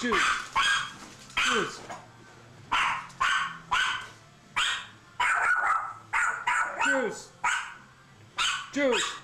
Juice. Juice. Juice. Juice.